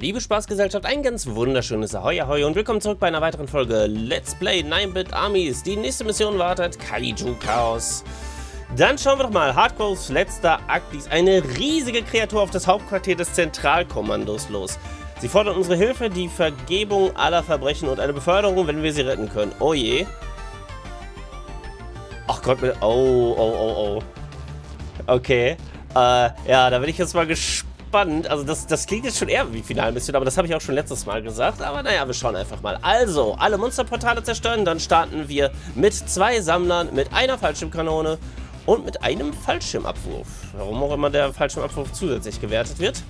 Liebe Spaßgesellschaft, ein ganz wunderschönes Ahoi Ahoi und willkommen zurück bei einer weiteren Folge Let's Play 9-Bit Armies. Die nächste Mission wartet Kaiju Chaos. Dann schauen wir doch mal, Hardcores letzter Akt ließ eine riesige Kreatur auf das Hauptquartier des Zentralkommandos los. Sie fordert unsere Hilfe, die Vergebung aller Verbrechen und eine Beförderung, wenn wir sie retten können. Oh je. Ach Gott, oh, oh, oh, oh. Okay. Äh, ja, da bin ich jetzt mal gespannt. Also das, das klingt jetzt schon eher wie Finalmission, aber das habe ich auch schon letztes Mal gesagt. Aber naja, wir schauen einfach mal. Also, alle Monsterportale zerstören, dann starten wir mit zwei Sammlern, mit einer Fallschirmkanone und mit einem Fallschirmabwurf. Warum auch immer der Fallschirmabwurf zusätzlich gewertet wird.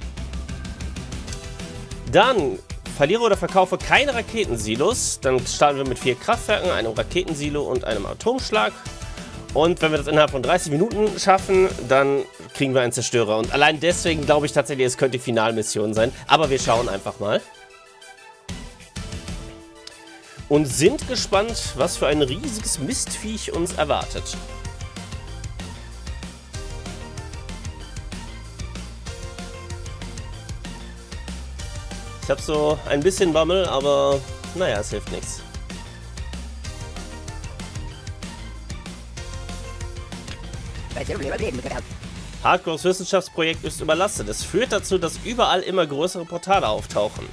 Dann verliere oder verkaufe keine Raketensilos. Dann starten wir mit vier Kraftwerken, einem Raketensilo und einem Atomschlag. Und wenn wir das innerhalb von 30 Minuten schaffen, dann kriegen wir einen Zerstörer. Und allein deswegen glaube ich tatsächlich, es könnte die Finalmission sein. Aber wir schauen einfach mal. Und sind gespannt, was für ein riesiges Mistviech uns erwartet. Ich habe so ein bisschen Bammel, aber naja, es hilft nichts. Hardcores Wissenschaftsprojekt ist überlastet. Es führt dazu, dass überall immer größere Portale auftauchen.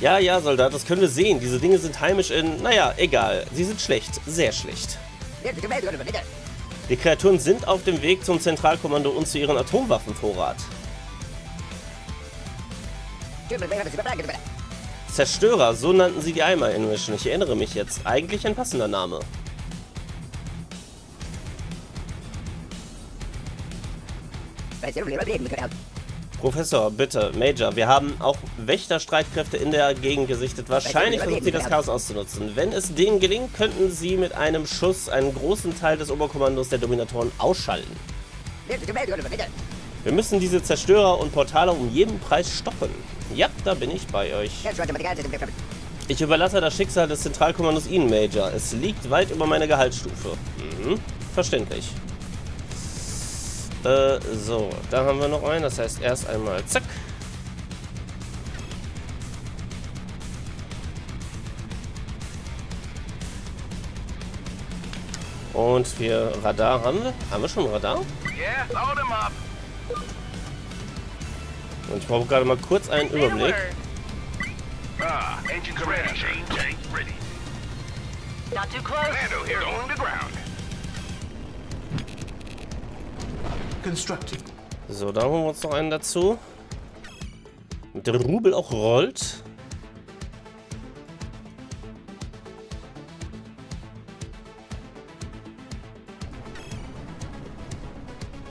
Ja, ja, Soldat, das können wir sehen. Diese Dinge sind heimisch in... Naja, egal. Sie sind schlecht. Sehr schlecht. Die Kreaturen sind auf dem Weg zum Zentralkommando und zu ihrem Atomwaffenvorrat. Zerstörer, so nannten sie die Eimer in Mission. Ich erinnere mich jetzt. Eigentlich ein passender Name. Professor, bitte, Major, wir haben auch Wächterstreitkräfte in der Gegend gesichtet. Wahrscheinlich versucht sie das Chaos auszunutzen. Wenn es denen gelingt, könnten sie mit einem Schuss einen großen Teil des Oberkommandos der Dominatoren ausschalten. Wir müssen diese Zerstörer und Portale um jeden Preis stoppen. Ja, da bin ich bei euch. Ich überlasse das Schicksal des Zentralkommandos Ihnen, Major. Es liegt weit über meine Gehaltsstufe. Mhm, verständlich. Äh, so, da haben wir noch einen. Das heißt, erst einmal zack. Und wir Radar haben wir. Haben wir schon Radar? Und ich brauche gerade mal kurz einen Überblick. Not too close. Commando here, going to ground. So, da holen wir uns noch einen dazu. Mit der Rubel auch rollt.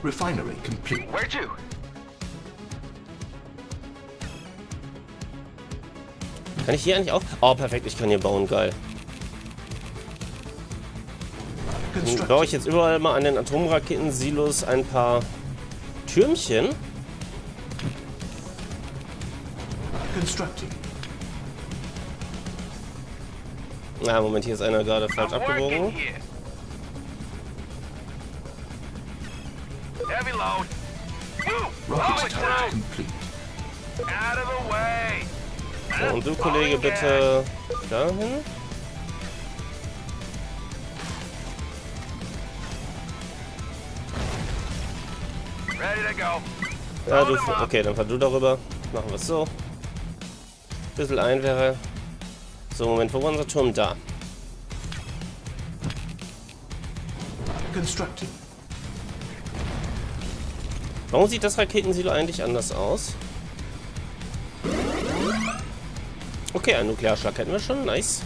Refinery complete. Where to? Kann ich hier eigentlich auch? Oh, perfekt, ich kann hier bauen, geil. Dann baue ich jetzt überall mal an den Atomraketensilos ein paar Türmchen. Na, Moment, hier ist einer gerade falsch abgebogen. So, und du, Kollege, bitte dahin. Ja, du. Okay, dann fahr du darüber. Machen wir es so. Bisschen ein wäre. So, Moment, wo war unser Turm? Da. Warum sieht das Raketensilo eigentlich anders aus? Okay, einen Nuklearschlag hätten wir schon. Nice.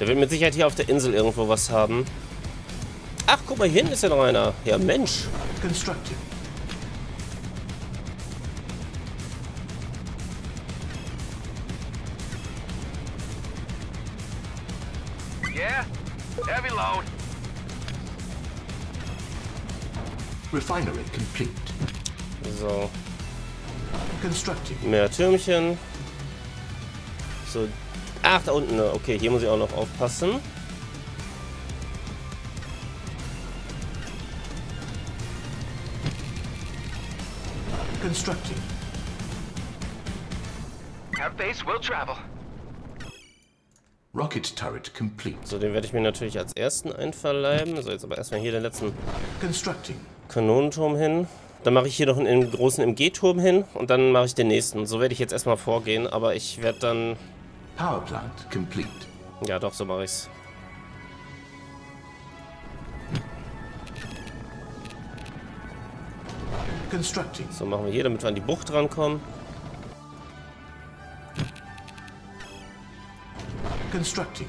Der wird mit Sicherheit hier auf der Insel irgendwo was haben. Ach, guck mal, hier hinten ist ja noch einer. Ja, Mensch. Constructed. Yeah, heavy load. Refinery complete. So. Constructing. Mehr Türmchen. So. Ach, da unten. Okay, hier muss ich auch noch aufpassen. Constructing. Have base will travel. Rocket turret complete. So, den werde ich mir natürlich als ersten einverleiben. So, jetzt aber erstmal hier den letzten Constructing. Kanonenturm hin. Dann mache ich hier noch einen großen MG-Turm hin und dann mache ich den nächsten. So werde ich jetzt erstmal vorgehen, aber ich werde dann... Power plant complete. Ja, doch, so mache ich's. So machen wir hier, damit wir an die Bucht rankommen. Constructing.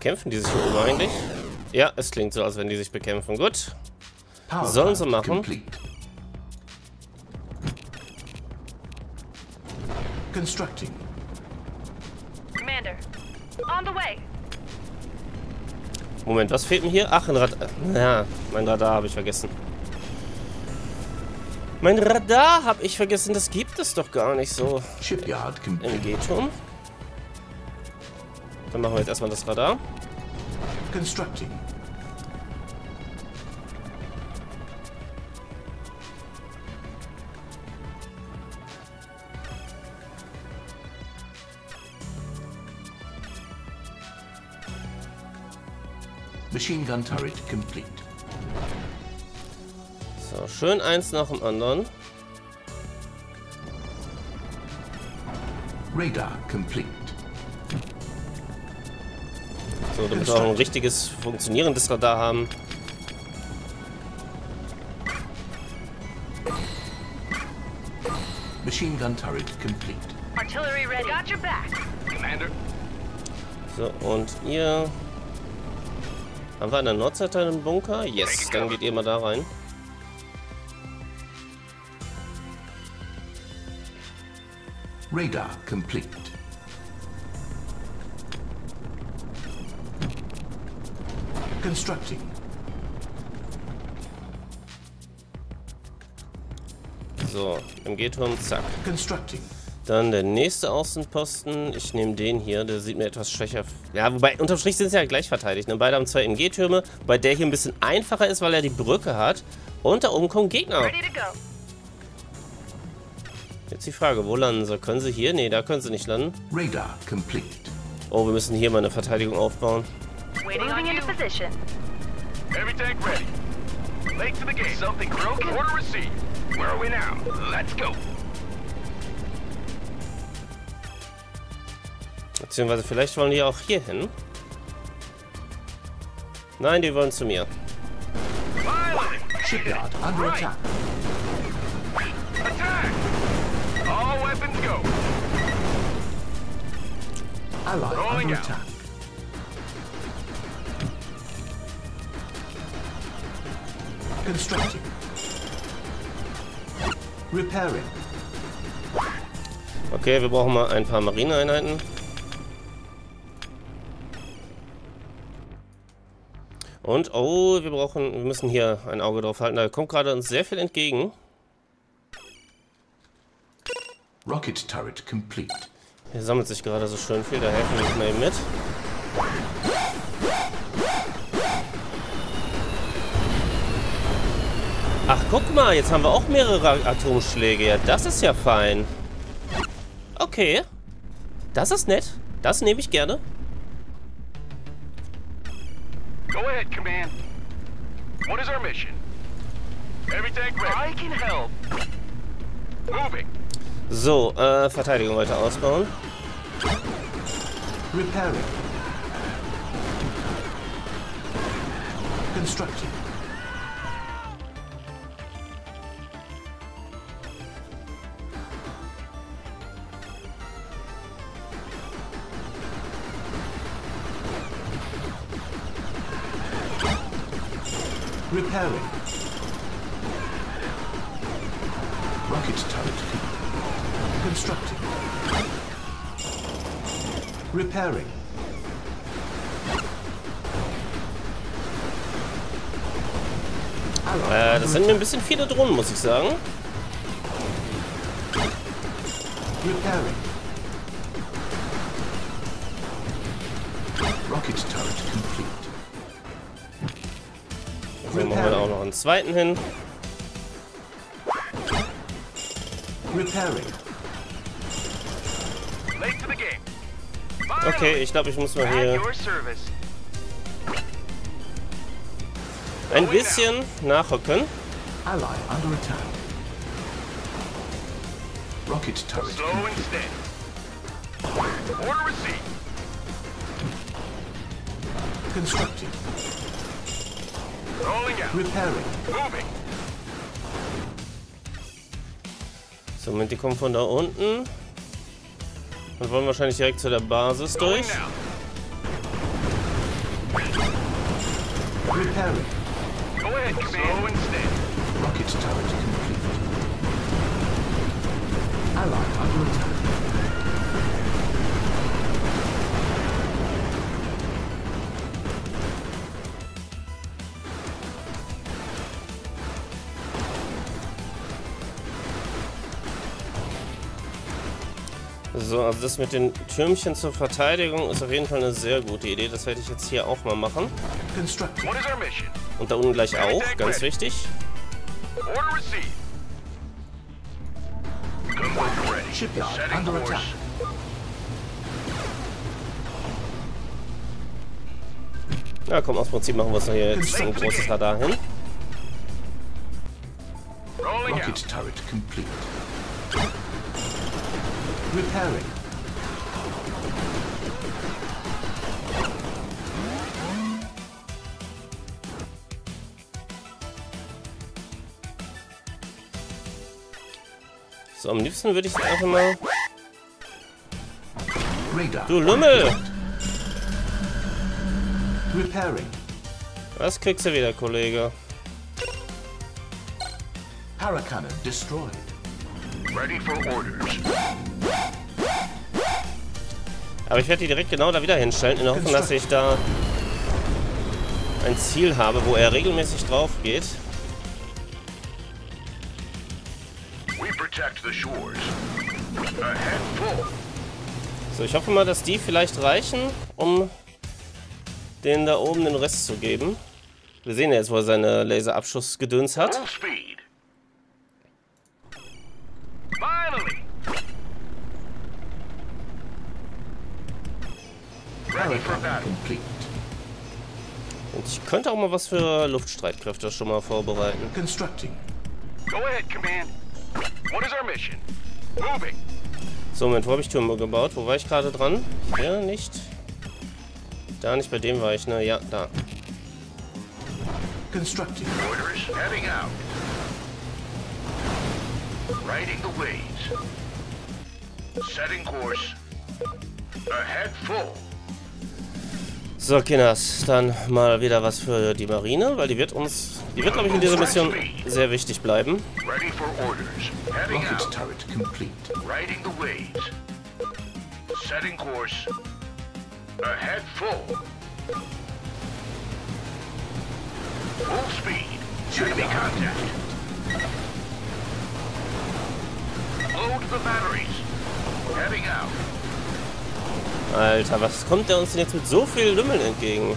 Kämpfen die sich hier oben eigentlich? Ja, es klingt so, als wenn die sich bekämpfen. Gut. Sollen sie machen. Constructing. Moment, was fehlt mir hier? Ach, ein Radar. Ja, mein Radar habe ich vergessen. Mein Radar habe ich vergessen. Das gibt es doch gar nicht so. Shipyard. MG-Turm. Dann machen wir jetzt erstmal das Radar. Constructing. Machine gun turret complete. So, schön eins nach dem anderen. Radar complete. So, damit wir auch ein richtiges, funktionierendes Radar haben. Machine gun turret complete. Artillery ready. Got your back. Commander. So, und ihr... Haben wir an der Nordseite einen Bunker? Yes, dann geht ihr mal da rein. Radar complete. Constructing. So, MG-Turm, zack. Constructing. Dann der nächste Außenposten. Ich nehme den hier, der sieht mir etwas schwächer. Ja, wobei, unterm Strich sind sie ja gleich verteidigt. Ne? Beide haben zwei MG-Türme, wobei der hier ein bisschen einfacher ist, weil er die Brücke hat. Und da oben kommen Gegner. Jetzt die Frage, wo landen sie? Können sie hier? Ne, da können sie nicht landen. Radar complete. Oh, wir müssen hier mal eine Verteidigung aufbauen. Waiting Moving into position. Heavy tank ready. Late to the game. Something broken? Order received. Where are we now? Let's go. Beziehungsweise vielleicht wollen die auch hier hin. Nein, die wollen zu mir. Pilot! Shipyard under Right. attack. Attack! All weapons go. Ally Rolling under out. attack. Constructing. Repairing. Okay, wir brauchen mal ein paar Marineeinheiten. Und, oh, wir brauchen, wir müssen hier ein Auge drauf halten. Da kommt gerade uns sehr viel entgegen. Rocket turret complete. Hier sammelt sich gerade so schön viel, da helfen wir mal eben mit. Ach, guck mal, jetzt haben wir auch mehrere Atomschläge. Ja, das ist ja fein. Okay. Das ist nett. Das nehme ich gerne. Go ahead, Command. What is our mission? Heavy tank ready. I can help. Moving. So, äh, Verteidigung weiter ausbauen. Repairing. Constructing. Repairing. Rocket turret. con- Constructing. Repairing. Äh, das sind mir ein bisschen viele Drohnen, muss ich sagen. Repairing. Zweiten hin. Okay, ich glaube, ich muss mal hier ein bisschen nachhocken. Ally under attack. Rocket turret Slow and steady. Order received. constructing. Rolling out. Repairing. Moving. So, Moment, die kommen von da unten. Und wollen wahrscheinlich direkt zu der Basis durch. Repairing. Go ahead, command. Rocket turret complete. Ally under attack. So, also das mit den Türmchen zur Verteidigung ist auf jeden Fall eine sehr gute Idee. Das werde ich jetzt hier auch mal machen. Und da unten gleich auch, ganz wichtig. Attack. Ja, komm, aus Prinzip machen wir es noch hier jetzt ein großes Radar hin. Rolling out. Rocket turret complete. Repairing. So, am liebsten würde ich jetzt einfach mal... Du Lümmel! Repairing. Was kriegst du wieder, Kollege? Paracannon destroyed. Ready for orders. Aber ich werde die direkt genau da wieder hinstellen, in der Hoffnung, dass ich da ein Ziel habe, wo er regelmäßig drauf geht. So, ich hoffe mal, dass die vielleicht reichen, um den da oben den Rest zu geben. Wir sehen ja jetzt, wo er seine Laserabschussgedöns hat. Full speed. Finally. Ready for Paracannon battle. complete. Und ich könnte auch mal was für Luftstreitkräfte schon mal vorbereiten. Constructing. Go ahead, command. What is our mission? Moving. So, Moment, wo habe ich Türme gebaut? Wo war ich gerade dran? Hier nicht. Da nicht, bei dem war ich, ne? Ja, da. Constructing. Orders heading out. Righting the ways. Setting course. Ahead full. So, Kinders, dann mal wieder was für die Marine, weil die wird uns, die wird, glaube ich, in dieser Mission sehr wichtig bleiben. Ready for orders. Heading Rocket turret complete. Righting the ways. Setting course. Ahead full. Full speed. Enemy contact. Load the batteries. Heading out. Alter, was kommt der uns denn jetzt mit so viel Lümmeln entgegen?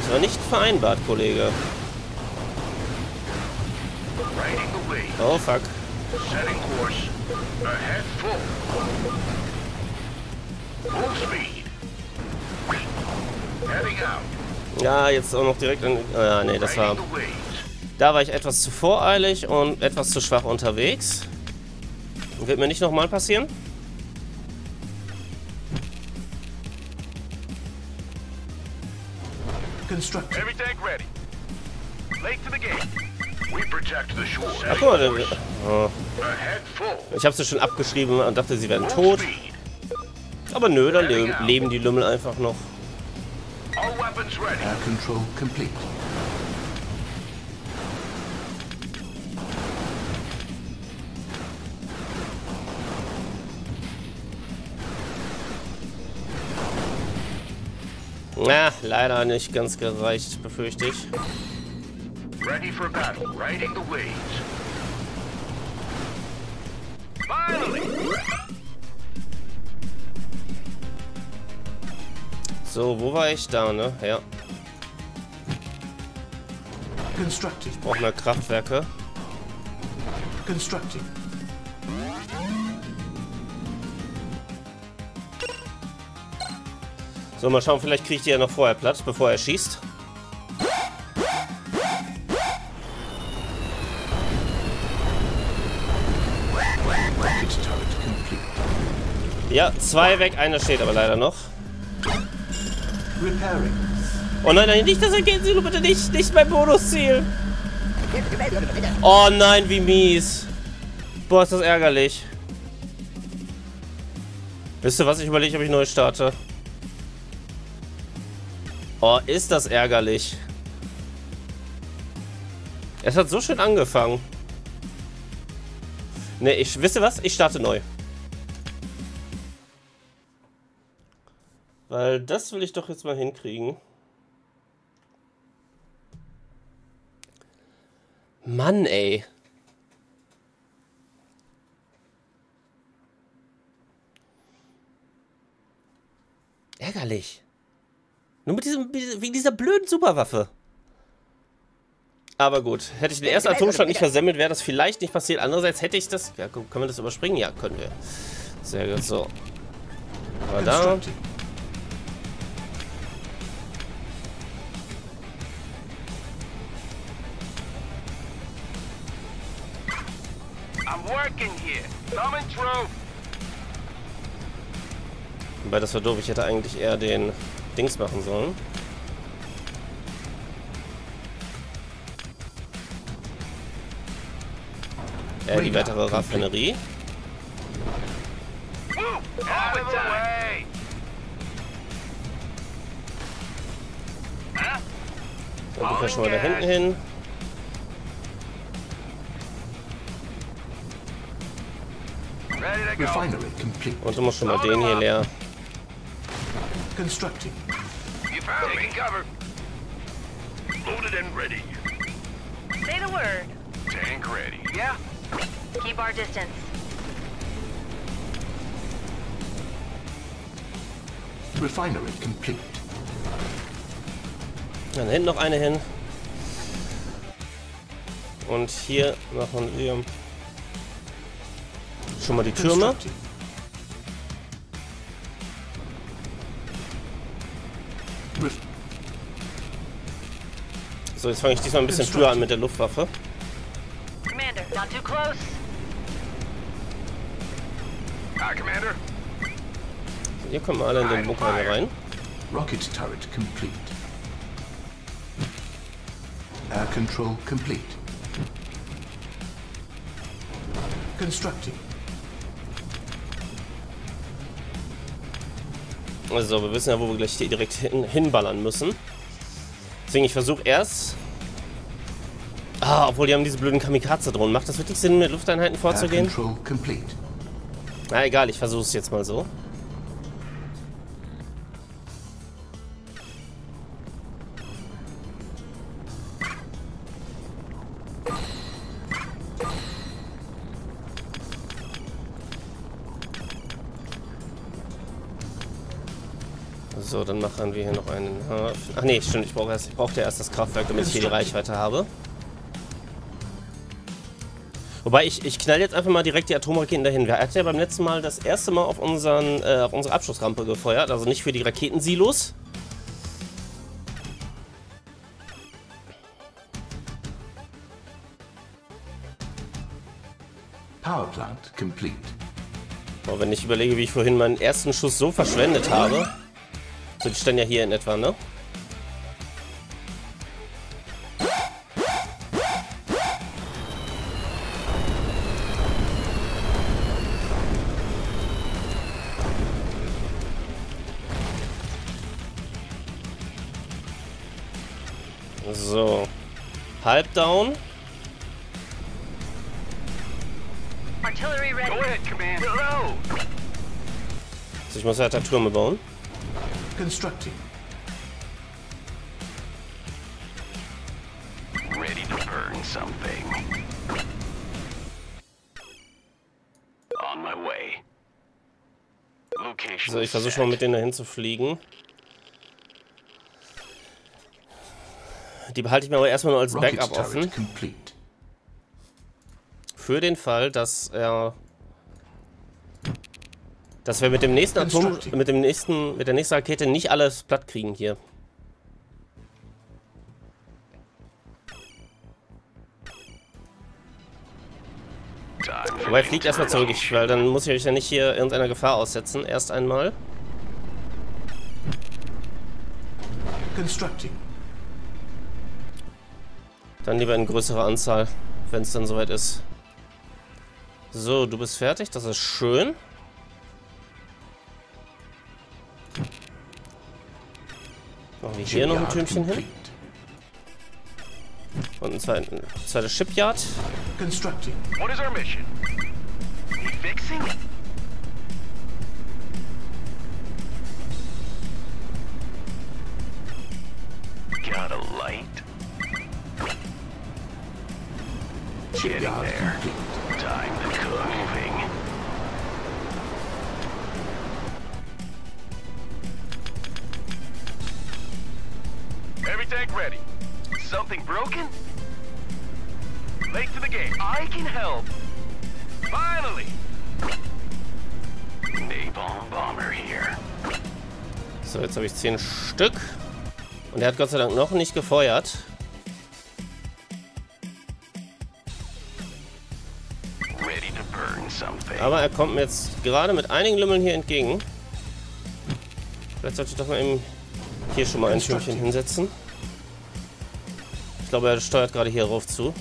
Das war nicht vereinbart, Kollege. Oh, fuck. Ja, jetzt auch noch direkt an... Ja, nee, das war... Da war ich etwas zu voreilig und etwas zu schwach unterwegs. Wird mir nicht nochmal passieren. Constructing. Heavy tank ready. Late to the game. We protect the shore. Ach, guck mal, oh, full. ich habe sie schon abgeschrieben und dachte, sie wären tot. Aber nö, da le leben die Lümmel einfach noch. All weapons ready. Air control complete. Na, leider nicht ganz gereicht, befürchte ich. Ready for battle. Riding the waves. Finally. So, wo war ich da, ne? Ja. Constructing. Brauchen wir Kraftwerke. Constructing. So, mal schauen, vielleicht kriegt ihr ja noch vorher Platz, bevor er schießt. Ja, zwei weg, einer steht aber leider noch. Oh nein, nein, nicht das Raketensilo, bitte nicht, nicht mein Bonusziel. Oh nein, wie mies. Boah, ist das ärgerlich. Wisst ihr was, ich überlege, ob ich neu starte. Oh, ist das ärgerlich. Es hat so schön angefangen. Ne, ich, wisst ihr was? Ich starte neu. Weil das will ich doch jetzt mal hinkriegen. Mann, ey. Ärgerlich. Nur mit diesem, wegen dieser blöden Superwaffe. Aber gut, hätte ich den ersten Atomstand nicht versemmelt, wäre das vielleicht nicht passiert. Andererseits hätte ich das... Ja, können wir das überspringen? Ja, können wir. Sehr gut, so. Aber da... Constructing. I'm working here. Coming through. Wobei, das war doof. Ich hätte eigentlich eher den Dings machen sollen. Äh, die weitere Raffinerie. Dann ungefähr schon mal da hinten hin. Und du musst schon mal den hier leer. Constructing. You found Taking cover. Loaded and ready. Say the word. Tank ready. Yeah. Keep our distance. Refinery complete. Dann hinten noch eine hin. Und hier machen wir schon mal die Türme. So, jetzt fange ich diesmal ein bisschen früher an mit der Luftwaffe. Commander, not too close. Hi, Commander. So, ihr kommt mal alle in den Bunker rein. Rocket turret complete. Air control complete. Constructing. Also, wir wissen ja, wo wir gleich direkt hin, hinballern müssen. Deswegen, ich versuche erst... Ah, obwohl die haben diese blöden Kamikaze-Drohnen. Macht das wirklich Sinn, mit Lufteinheiten vorzugehen? Na egal, ich versuche es jetzt mal so. So, dann machen wir hier noch einen Hafen. Ach nee, stimmt, ich brauche erst, ich brauchte erst das Kraftwerk, damit ich hier die Reichweite habe. Wobei, ich, ich knall jetzt einfach mal direkt die Atomraketen dahin. Wir hatten ja beim letzten Mal das erste Mal auf, unseren, äh, auf unsere Abschussrampe gefeuert. Also nicht für die Raketensilos. Power plant complete. Aber wenn ich überlege, wie ich vorhin meinen ersten Schuss so verschwendet habe. So, die standen ja hier in etwa, ne? So. Halb down. Artillery ready. Go ahead, Command. So, ich muss weiter Türme bauen. Constructing. Ready to burn something. On my way. Location So, ich versuche mal mit denen dahin zu fliegen. Die behalte ich mir aber erstmal nur als Rocket Backup offen. turret complete. Für den Fall, dass er... Dass wir mit dem nächsten Atom... Mit dem nächsten... Mit der nächsten Rakete nicht alles platt kriegen hier. Wobei, fliegt erstmal zurück, ich, weil dann muss ich euch ja nicht hier irgendeiner Gefahr aussetzen. Erst einmal. Constructing. Dann lieber in größerer Anzahl, wenn es dann soweit ist. So, du bist fertig, das ist schön. Machen wir hier noch ein Shipyard Türmchen hin. Und ein zweites, zweites Shipyard. Constructing. What is our mission? Fixing? Got a light? Getting Shipyard there. complete. Heavy tank ready. Something broken? Late to the game. I can help. Finally! Napalm bomber here. So, jetzt habe ich zehn Stück. Und er hat Gott sei Dank noch nicht gefeuert. Aber er kommt mir jetzt gerade mit einigen Lümmeln hier entgegen. Vielleicht sollte ich doch mal eben hier schon mal ein Türmchen hinsetzen. Ich glaube, er steuert gerade hier rauf zu.